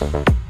Bye.